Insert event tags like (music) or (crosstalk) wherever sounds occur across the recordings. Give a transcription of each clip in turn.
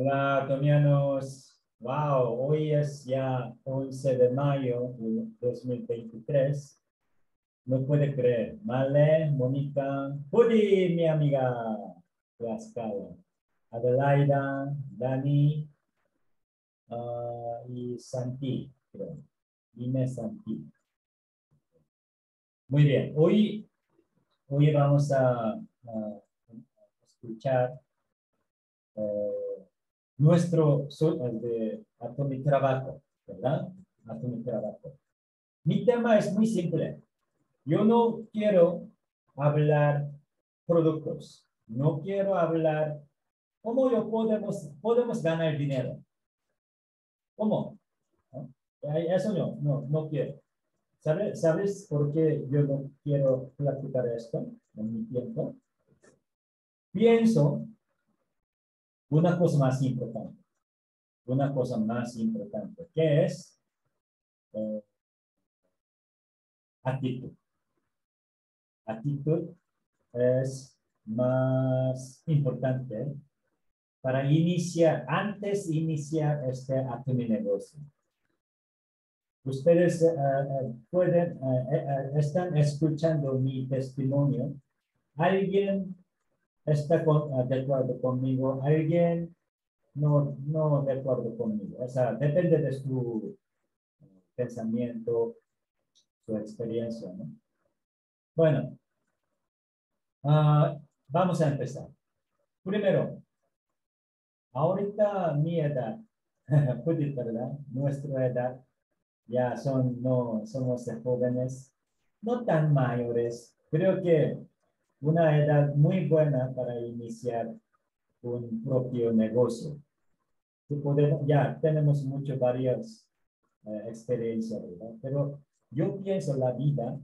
Hola, Tomianos. Wow, hoy es ya 11 de mayo de 2023. No puede creer. Male, Mónica, Pudi, mi amiga Tlaxcala, Adelaida, Dani ah, y Santi, creo. Dime Santi. Muy bien. Hoy, hoy vamos a, a escuchar eh, nuestro de, a mi trabajo, ¿verdad? A mi trabajo. Mi tema es muy simple. Yo no quiero hablar productos. No quiero hablar cómo yo podemos, podemos ganar dinero. ¿Cómo? Eso no, no, no quiero. ¿Sabes, ¿Sabes por qué yo no quiero platicar esto en mi tiempo? Pienso una cosa más importante. Una cosa más importante, que es eh, actitud. Actitud es más importante para iniciar, antes de iniciar este acto de negocio. Ustedes eh, pueden, están escuchando mi testimonio. Alguien está ah, de acuerdo conmigo, alguien no, no de acuerdo conmigo. O sea, depende de su pensamiento, su experiencia, ¿no? Bueno, uh, vamos a empezar. Primero, ahorita mi edad, (laughs) ¿verdad? Nuestra edad, ya son, no somos jóvenes, no tan mayores. Creo que una edad muy buena para iniciar un propio negocio. ya tenemos muchas varias eh, experiencias, ¿verdad? Pero yo pienso la vida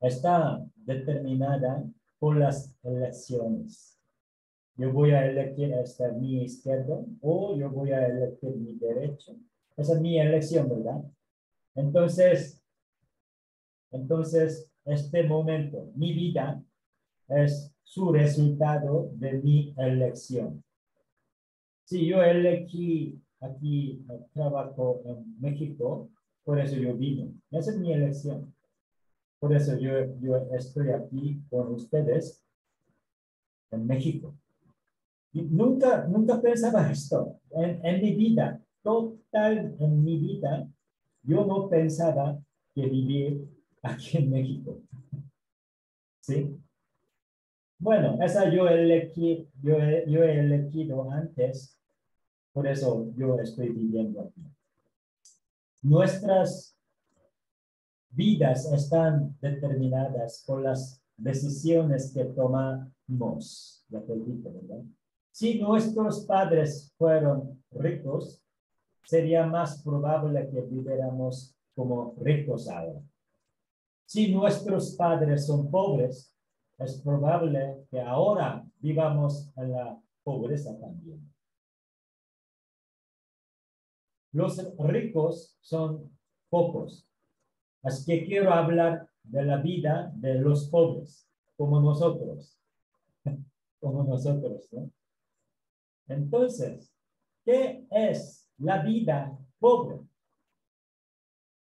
está determinada por las elecciones. Yo voy a elegir esta mi izquierda o yo voy a elegir mi derecho. Esa es mi elección, ¿verdad? Entonces, entonces este momento, mi vida, es su resultado de mi elección. Si yo elegí aquí trabajo en México, por eso yo vine. Esa es mi elección. Por eso yo, yo estoy aquí con ustedes en México. Y nunca, nunca pensaba (laughs) esto. En, en mi vida, total en mi vida, yo no pensaba que vivir aquí en México. ¿Sí? Bueno, esa yo elegí, yo, yo he elegido antes, por eso yo estoy viviendo aquí. Nuestras vidas están determinadas por las decisiones que tomamos. Ya te dije, ¿verdad? Si nuestros padres fueron ricos, sería más probable que viviéramos como ricos ahora. Si nuestros padres son pobres, es probable que ahora vivamos en la pobreza también. Los ricos son pocos. Así que quiero hablar de la vida de los pobres, como nosotros. (laughs) como nosotros, ¿no? Entonces, ¿qué es la vida pobre?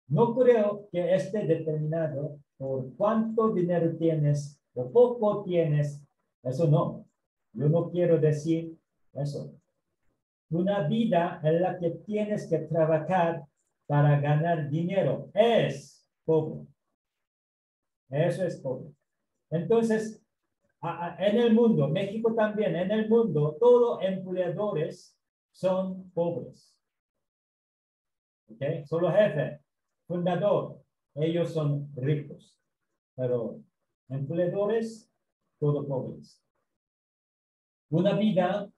No creo que esté determinado por cuánto dinero tienes o poco tienes. Eso no. Yo no quiero decir eso. Una vida en la que tienes que trabajar para ganar dinero es pobre. Eso es pobre. Entonces, en el mundo, México también, en el mundo, todos empleadores son pobres. ¿Ok? Solo jefe fundador, ellos son ricos, pero empleadores, todos pobres. Una vida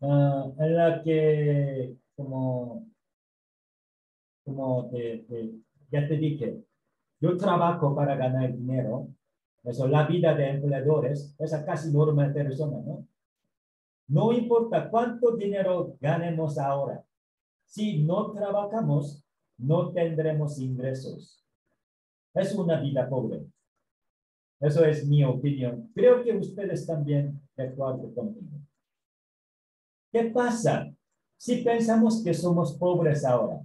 ah, en la que, como, como ya te dije, yo trabajo para ganar dinero, eso, la vida de empleadores, esa casi normal persona, ¿no? No importa cuánto dinero ganemos ahora, si no trabajamos, no tendremos ingresos. Es una vida pobre. Eso es mi opinión. Creo que ustedes también de acuerdo conmigo. ¿Qué pasa si pensamos que somos pobres ahora?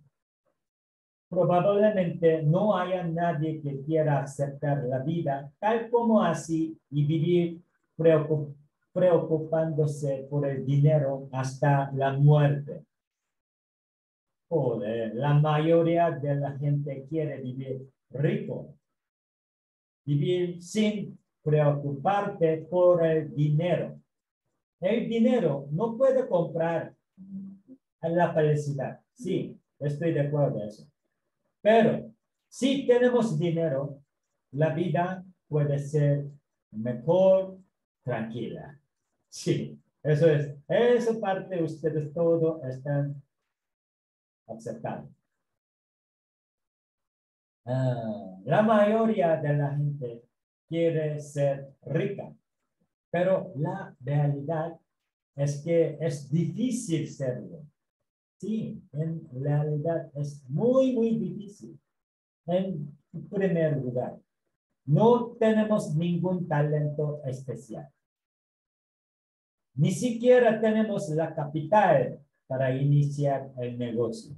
Probablemente no haya nadie que quiera aceptar la vida tal como así y vivir preocupándose por el dinero hasta la muerte. Joder, la mayoría de la gente quiere vivir rico, vivir sin preocuparte por el dinero. El dinero no puede comprar la felicidad. Sí, estoy de acuerdo en eso. Pero si tenemos dinero, la vida puede ser mejor, tranquila. Sí, eso es. Esa parte ustedes todos están aceptando. Ah, la mayoría de la gente quiere ser rica, pero la realidad es que es difícil serlo. Sí, en realidad es muy, muy difícil. En primer lugar, no tenemos ningún talento especial. Ni siquiera tenemos la capital para iniciar el negocio.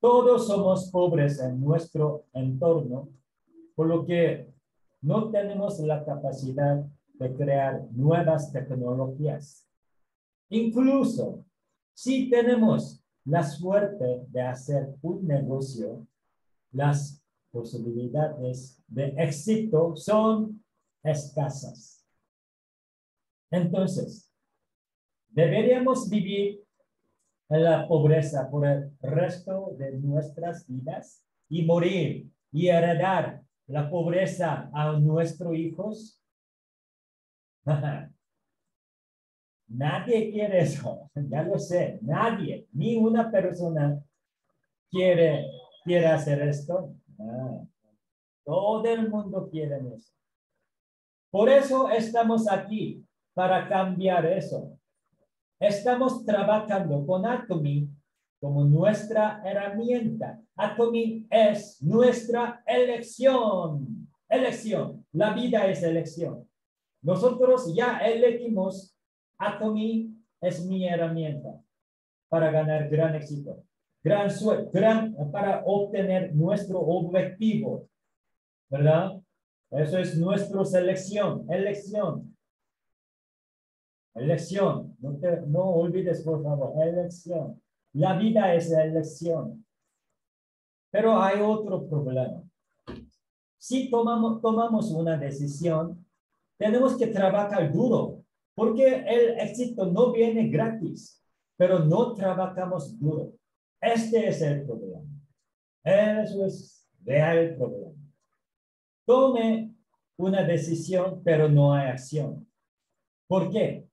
Todos somos pobres en nuestro entorno, por lo que no tenemos la capacidad de crear nuevas tecnologías. Incluso si tenemos la suerte de hacer un negocio, las posibilidades de éxito son escasas. Entonces, deberíamos vivir la pobreza por el resto de nuestras vidas y morir y heredar la pobreza a nuestros hijos. (laughs) Nadie quiere eso, (laughs) ya lo sé, nadie, ni una persona quiere, quiere hacer esto. todo el mundo quiere eso. Por eso estamos aquí, para cambiar eso. Estamos trabajando con Atomy como nuestra herramienta. Atomy es nuestra elección. Elección. La vida es elección. Nosotros ya elegimos Atomy es mi herramienta para ganar gran éxito, gran suerte, gran, para obtener nuestro objetivo, ¿verdad? Eso es nuestra selección, elección. Elección, no, te, no olvides por favor, elección. La vida es la elección. Pero hay otro problema. Si tomamos, tomamos una decisión, tenemos que trabajar duro porque el éxito no viene gratis, pero no trabajamos duro. Este es el problema. Eso es real problema. Tome una decisión, pero no hay acción. ¿Por qué?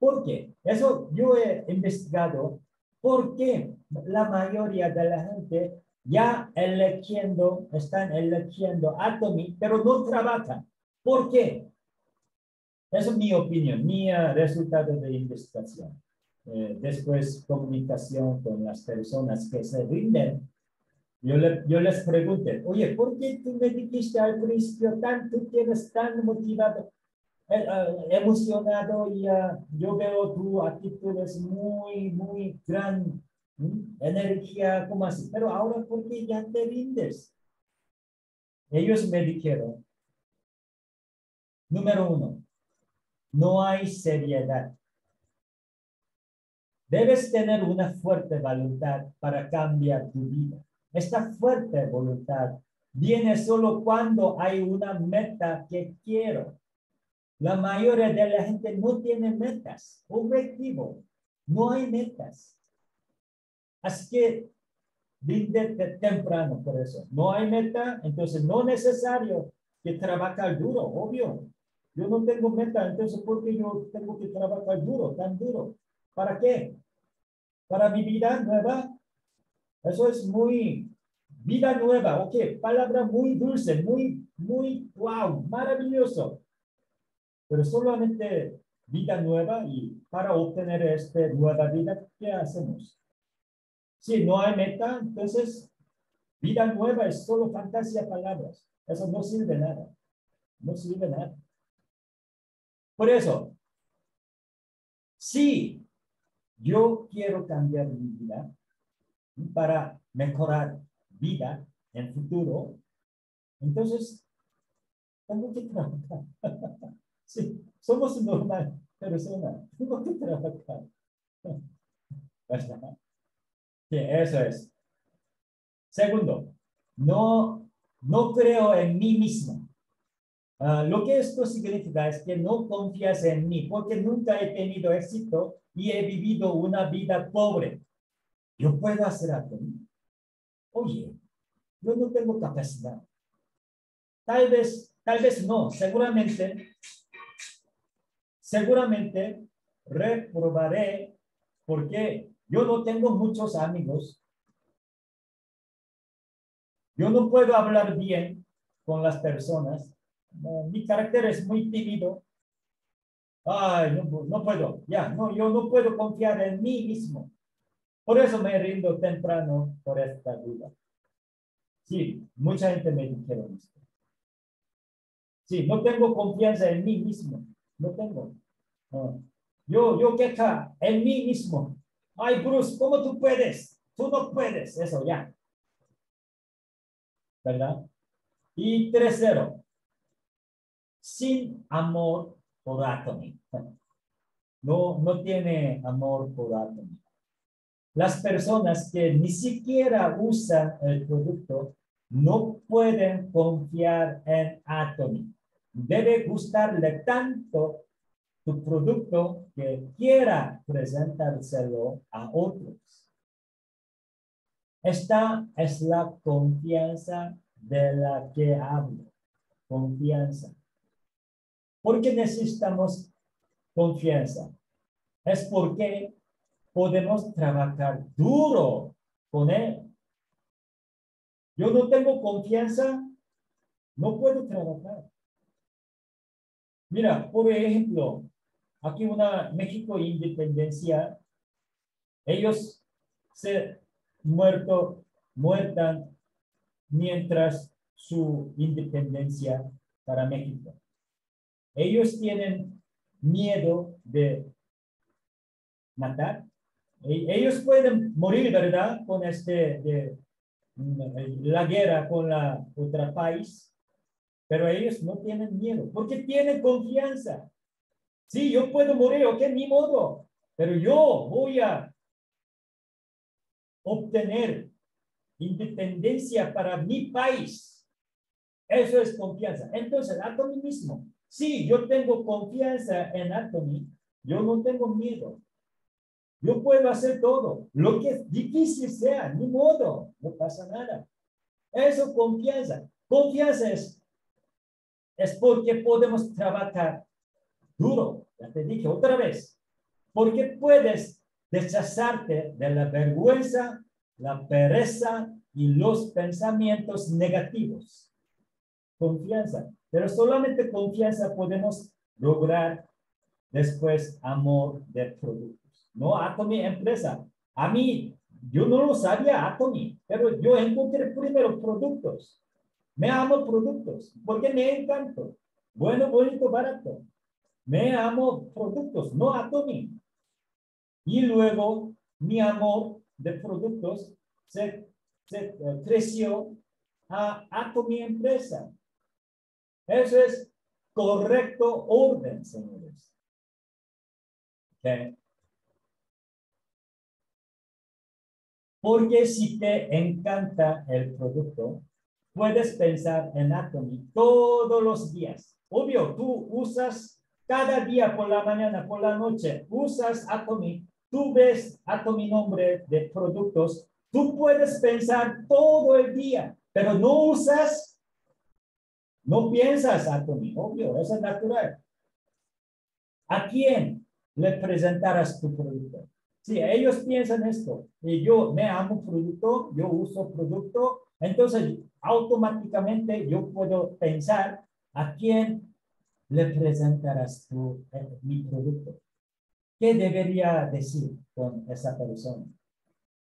Porque eso yo he investigado por qué la mayoría de la gente ya eligiendo, están eligiendo Atomy, pero no trabajan. ¿Por qué? Esa es mi opinión, mi resultado de investigación. Eh, después, comunicación con las personas que se rinden. Yo, le, yo les pregunté, oye, ¿por qué tú me dijiste al principio tan, tú tienes tan motivado, emocionado y yo veo tu actitud es muy, muy gran energía, como así, pero ahora ¿por qué ya te rindes? Ellos me dijeron, número uno, no hay seriedad. Debes tener una fuerte voluntad para cambiar tu vida. Esta fuerte voluntad viene solo cuando hay una meta que quiero. La mayoría de la gente no tiene metas, objetivo. No hay metas. Así que ríndete temprano por eso. No hay meta, entonces no es necesario que trabajar duro, obvio. Yo no tengo meta, entonces ¿por qué yo tengo que trabajar duro, tan duro? ¿Para qué? ¿Para mi vida nueva? Eso es muy vida nueva, ok, palabra muy dulce, muy, muy, wow, maravilloso. Pero solamente vida nueva y para obtener esta nueva vida, ¿qué hacemos? Si no hay meta, entonces vida nueva es solo fantasía palabras. Eso no sirve nada. No sirve nada. Por eso, si yo quiero cambiar mi vida para mejorar vida en futuro, entonces tengo que trabajar. (laughs) sí, somos normal persona, tengo (laughs) que trabajar. Sí, eso es. Segundo, no, no creo en mí mismo. Ah, lo que esto significa es que no confías en mí, porque nunca he tenido éxito y he vivido una vida pobre. Yo puedo hacer algo. Oye, yo no tengo capacidad. Tal vez, tal vez no, seguramente, seguramente reprobaré porque yo no tengo muchos amigos. Yo no puedo hablar bien con las personas. Mi carácter es muy tímido. Ay, no, no puedo. Ya, no, yo no puedo confiar en mí mismo. Por eso me rindo temprano por esta duda. Sí, mucha gente me dijeron esto. Sí, no tengo confianza en mí mismo. No tengo. Yo, yo queja en mí mismo. Ay, Bruce, ¿cómo tú puedes? Tú no puedes. Eso ya. ¿Verdad? Y tercero, sin amor por Atomy. No, no tiene amor por Atomy. Las personas que ni siquiera usan el producto no pueden confiar en Atomy. Debe gustarle tanto tu producto que quiera presentárselo a otros. Esta es la confianza de la que hablo. Confianza. ¿Por qué necesitamos confianza? Es porque podemos trabajar duro con él. Yo no tengo confianza, no puedo trabajar. Mira, por ejemplo, aquí una México Independencia, ellos se muerto, muertan mientras su independencia para México. Ellos tienen miedo de matar. E, ellos pueden morir, ¿verdad? Con este, de, mm, la guerra con la otra país, pero ellos no tienen miedo porque tienen confianza. Sí, yo puedo morir, ok, ni modo, pero yo voy a obtener independencia para mi país. Eso es confianza. Entonces, Atomy mismo, sí, yo tengo confianza en Atomy, yo no tengo miedo. Yo puedo hacer todo, lo que difícil sea, ni modo, no pasa nada. Eso confianza. Confianza es, es porque podemos trabajar duro, ya te dije otra vez, porque puedes deshacerte de la vergüenza, la pereza y los pensamientos negativos. Confianza, pero solamente confianza podemos lograr después amor de productos. No Atomy empresa. A mí, yo no lo sabía Atomy, pero yo encontré primero productos. Me amo productos porque me encanto. Bueno, bonito, barato. Me amo productos, no Atomy. Y luego mi amor de productos se, uh, creció a Atomy empresa. Eso es correcto orden, señores. Porque si te encanta el producto, puedes pensar en Atomy todos los días. Obvio, tú usas cada día por la mañana, por la noche, usas Atomy, tú ves Atomy nombre de productos, tú puedes pensar todo el día, pero no usas, no piensas Atomy, obvio, eso es natural. ¿A quién le presentarás tu producto? Si ellos piensan esto, y yo me amo producto, yo uso producto, entonces automáticamente yo puedo pensar a quién le presentarás tu, eh, mi producto. ¿Qué debería decir con esa persona?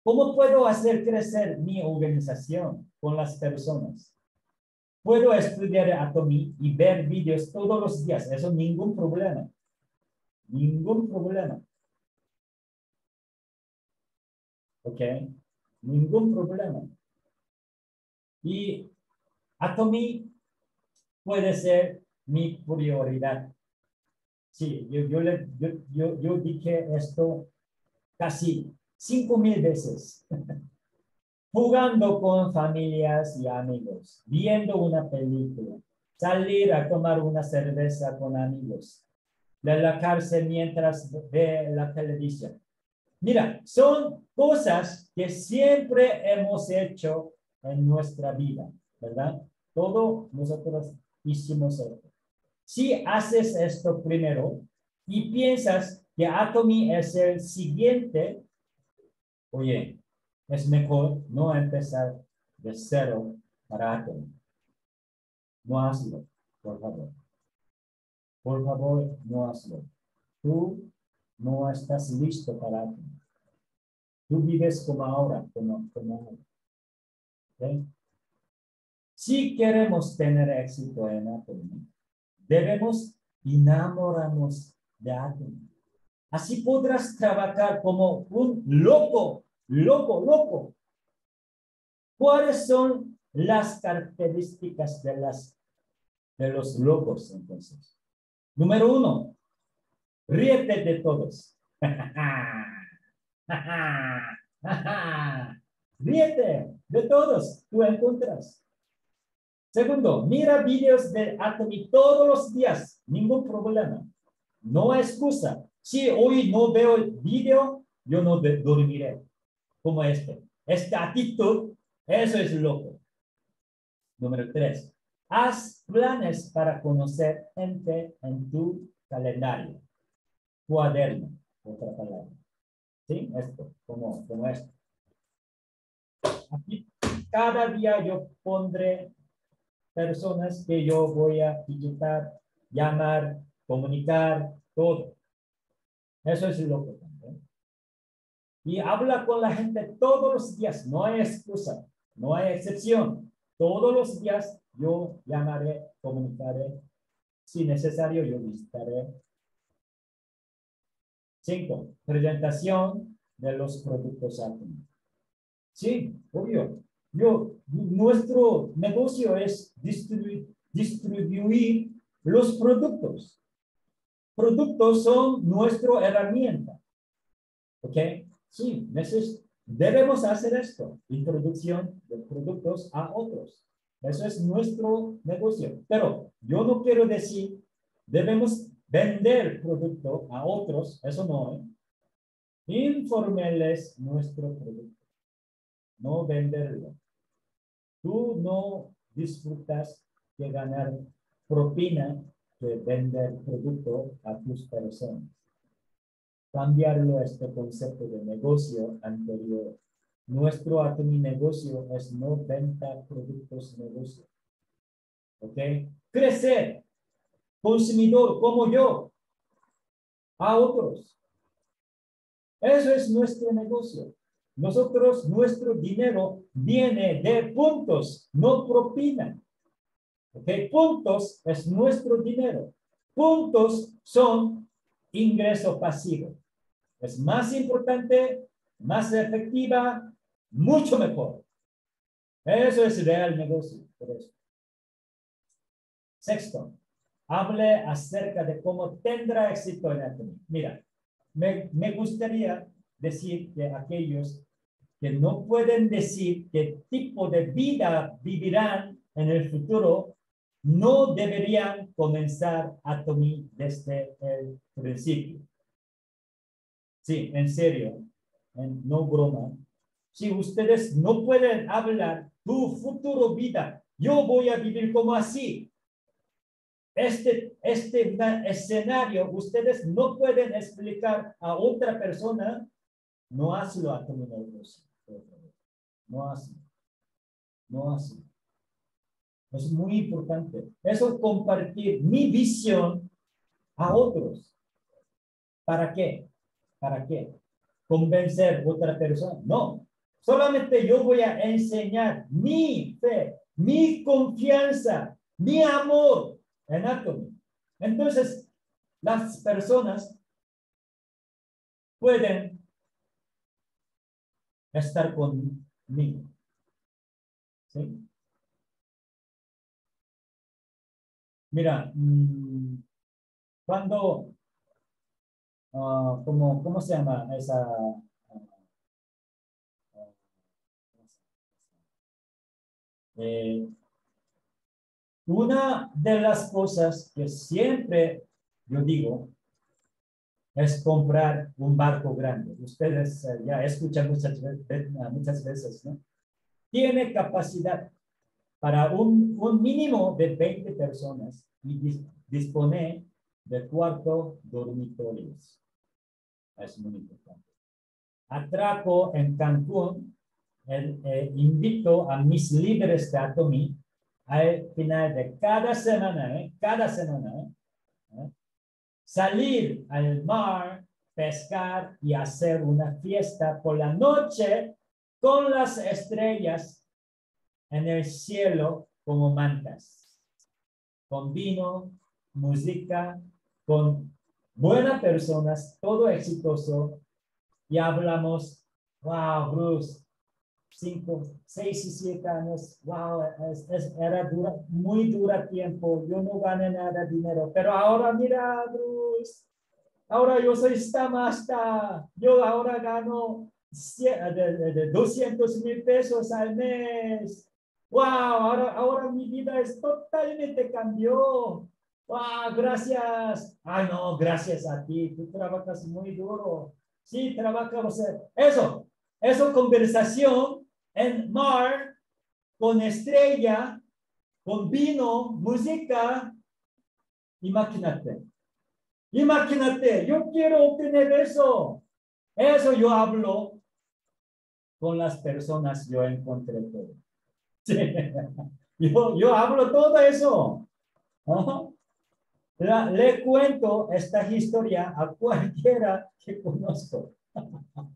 ¿Cómo puedo hacer crecer mi organización con las personas? Puedo estudiar Atomy y ver vídeos todos los días, eso ningún problema. Ningún problema. ¿Ok? Ningún problema. Y Atomy puede ser mi prioridad. Sí, yo, yo, yo, yo, yo dije esto casi cinco mil veces. (laughs) Jugando con familias y amigos, viendo una película, salir a tomar una cerveza con amigos, de la cárcel mientras ve la televisión. Mira, son cosas que siempre hemos hecho en nuestra vida, ¿verdad? Todo nosotros hicimos esto. Si haces esto primero y piensas que Atomy es el siguiente, oye, es mejor no empezar de cero para Atomy. No hazlo, por favor. Por favor, no hazlo. Tú no estás listo para Atomy. Tú vives como ahora, como, como ahora. Si queremos tener éxito en Atomy, debemos enamorarnos de Atomy. Así podrás trabajar como un loco, loco, loco. ¿Cuáles son las características de, las, de los locos entonces? Número uno, ríete de todos. (laughs) ríete de todos, tú encuentras. Segundo, mira vídeos de Atomy todos los días, ningún problema. No excusa. Si hoy no veo el video, yo no dormiré como este. Esta actitud, eso es loco. Número tres, haz planes para conocer gente en tu calendario. Cuaderno, otra palabra. ¿Sí? Esto, como, como esto. Aquí, cada día yo pondré personas que yo voy a visitar, llamar, comunicar, todo. Eso es lo que también. Y habla con la gente todos los días, no hay excusa, no hay excepción. Todos los días yo llamaré, comunicaré. Si necesario, yo visitaré. Cinco, presentación de los productos Atom. Sí, obvio. Yo, nuestro negocio es distribuir, distribuir los productos. Productos son nuestra herramienta. ¿Ok? Sí, debemos hacer esto. Introducción de productos a otros. Eso es nuestro negocio. Pero yo no quiero decir, debemos vender producto a otros. Eso no. ¿eh? Informarles nuestro producto no venderlo. Tú no disfrutas de ganar propina de vender producto a tus personas. Cambiarlo a este concepto de negocio anterior. Nuestro mi negocio es no venta productos negocio. ¿Ok? Crecer. Consumidor como yo. A otros. Eso es nuestro negocio. Nosotros, nuestro dinero viene de puntos, no propina. ¿Ok? Puntos es nuestro dinero. Puntos son ingreso pasivo. Es más importante, más efectiva, mucho mejor. Eso es real negocio. Por eso. Sexto, hable acerca de cómo tendrá éxito en el Mira, me, me gustaría decir que aquellos que no pueden decir qué tipo de vida vivirán en el futuro, no deberían comenzar a tomar desde el principio. Sí, en serio, no broma. Si ustedes no pueden hablar tu futuro vida, yo voy a vivir como así. Este, este escenario, ustedes no pueden explicar a otra persona, no hazlo a tu negocio. No así. No así. Es muy importante. Eso compartir mi visión a otros. ¿Para qué? ¿Para qué? ¿Convencer a otra persona? No. Solamente yo voy a enseñar mi fe, mi confianza, mi amor en Atomy. Entonces, las personas pueden estar conmigo. Mira, mm, cuando, uh, como, ¿cómo se llama esa? Eh, una de las cosas que siempre yo digo es comprar un barco grande. Ustedes eh, ya escuchan muchas, muchas veces, ¿no? Tiene capacidad para un, un mínimo de 20 personas y dispone de cuarto dormitorios. Es muy importante. Atraco en Cancún. Eh, invito a mis líderes de Atomy al final de cada semana, ¿eh? cada semana, ¿eh? Salir al mar, pescar y hacer una fiesta por la noche con las estrellas en el cielo como mantas, con vino, música, con buenas personas, todo exitoso, y hablamos, wow, Bruce, cinco, seis y siete años, wow, era dura, muy dura tiempo, yo no gané nada de dinero, pero ahora mira, Bruce, ahora yo soy Stamasta, yo ahora gano de, de 200 mil pesos al mes, wow, ahora, ahora mi vida es totalmente cambió, wow, gracias, ah, no, gracias a ti, tú trabajas muy duro, sí, trabajas, eso, eso conversación en mar, con estrella, con vino, música. Imagínate. Imagínate, yo quiero obtener eso. Eso yo hablo con las personas, yo encontré todo. (laughs) Yo, yo hablo todo eso. le cuento esta historia a cualquiera que conozco. (laughs)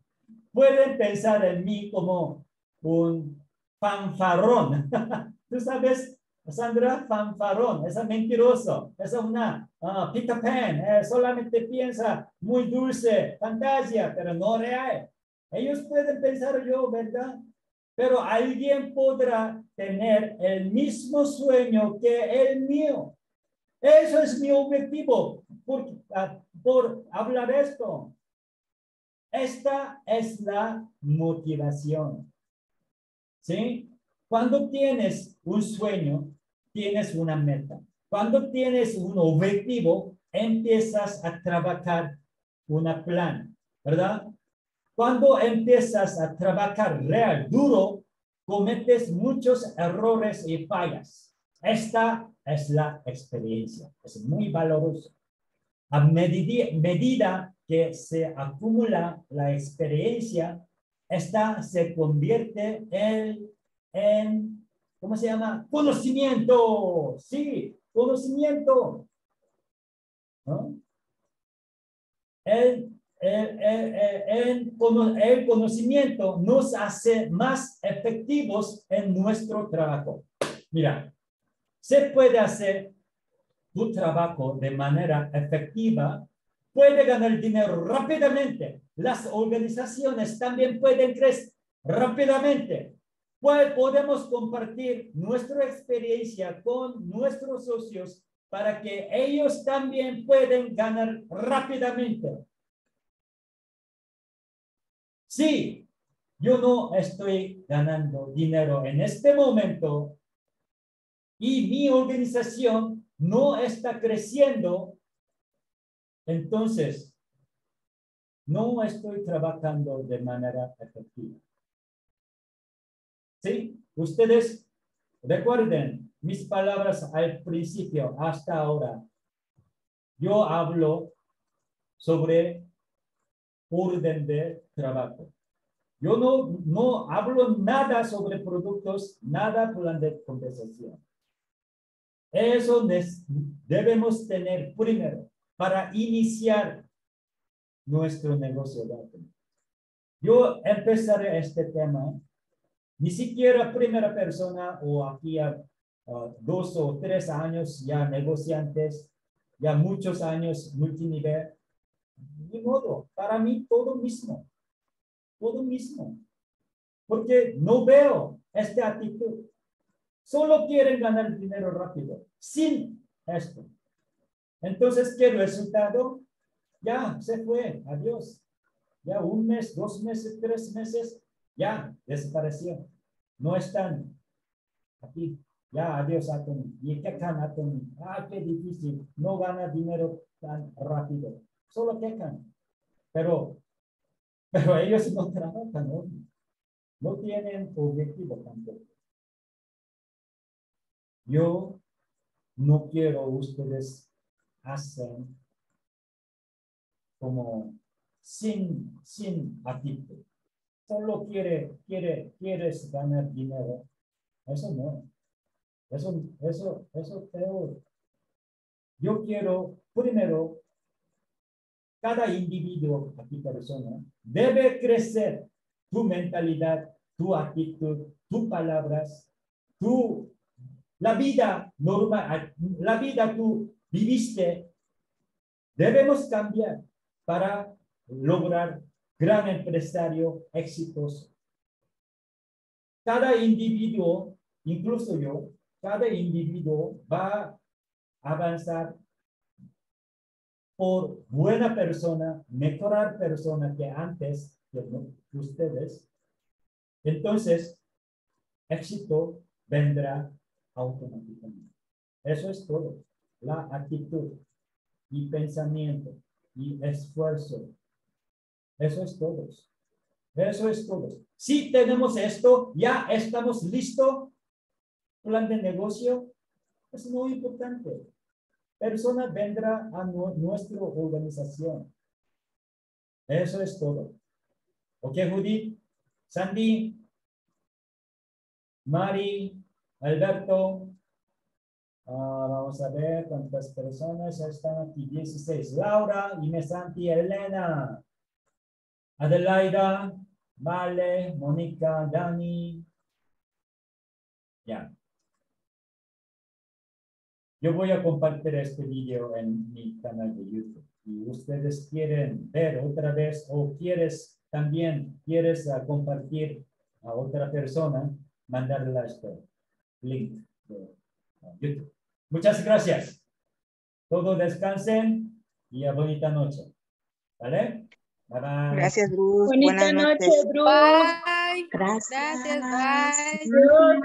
Pueden pensar en mí como un fanfarrón. (laughs) Tú sabes, Sandra, fanfarrón, es mentiroso, es una uh, Peter Pan, eh, solamente piensa muy dulce, fantasía, pero no real. Ellos pueden pensar yo, ¿verdad? Pero alguien podrá tener el mismo sueño que el mío. Eso es mi objetivo por, uh, por hablar esto. Esta es la motivación. ¿Sí? Cuando tienes un sueño, tienes una meta. Cuando tienes un objetivo, empiezas a trabajar una plan, ¿verdad? Cuando empiezas a trabajar real, duro, cometes muchos errores y fallas. Esta es la experiencia. Es muy valorosa. A medida que se acumula la experiencia, esta se convierte en, en, ¿cómo se llama? Conocimiento. Sí, conocimiento. ¿No? El, el, el, el, conocimiento nos hace más efectivos en nuestro trabajo. Mira, se puede hacer tu trabajo de manera efectiva puede ganar dinero rápidamente. Las organizaciones también pueden crecer rápidamente. Pues podemos compartir nuestra experiencia con nuestros socios para que ellos también puedan ganar rápidamente. Sí, yo no estoy ganando dinero en este momento y mi organización no está creciendo entonces, no estoy trabajando de manera efectiva. ¿Sí? Ustedes recuerden mis palabras al principio hasta ahora. Yo hablo sobre orden de trabajo. Yo no, no hablo nada sobre productos, nada plan de conversación. Eso debemos tener primero para iniciar nuestro negocio Yo empezaré este tema, ni siquiera primera persona o aquí a dos o tres años ya negociantes, ya muchos años multinivel. De modo, para mí todo mismo, todo mismo. Porque no veo esta actitud. Solo quieren ganar dinero rápido, sin esto. Entonces, ¿qué resultado? Ya se fue, adiós. Ya un mes, dos meses, tres meses, ya desapareció. No están aquí. Ya, adiós, Atom. ¿Y qué can Atom? Ah, qué difícil. No gana dinero tan rápido. Solo quejan. Pero, pero ellos no trabajan, ¿no? No tienen objetivo tampoco. Yo no quiero ustedes hacen como sin, sin actitud. Solo quiere, quiere, quieres ganar dinero. Eso no. Eso, eso, eso peor. Yo quiero, primero, cada individuo, aquí persona, debe crecer tu mentalidad, tu actitud, tus palabras, tu, la vida normal, la vida tú viviste, debemos cambiar para lograr gran empresario exitoso. Cada individuo, incluso yo, cada individuo va a avanzar por buena persona, mejorar persona que antes que ustedes. Entonces, éxito vendrá automáticamente. Eso es todo. La actitud y pensamiento y esfuerzo. Eso es todo. Eso es todo. Si tenemos esto, ya estamos listos. Plan de negocio es muy importante. Persona vendrá a nuestra organización. Eso es todo. ¿Ok, Judy? Sandy, Mari, Alberto, Ah, vamos a ver cuántas personas están aquí. 16. Laura, Inés Santi, Elena, Adelaida, Vale, Mónica, Dani. Ya. Yo voy a compartir este video en mi canal de YouTube. Y ustedes quieren ver otra vez o quieres también, quieres ah, compartir a otra persona, mandarle este link YouTube. Muchas gracias. Todos descansen y a bonita noche. ¿Vale? Bye bye. Gracias, Bruce. Bonita Buenas noche, noches. Bruce. Bye. Gracias. Gracias, bye.